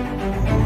Thank you.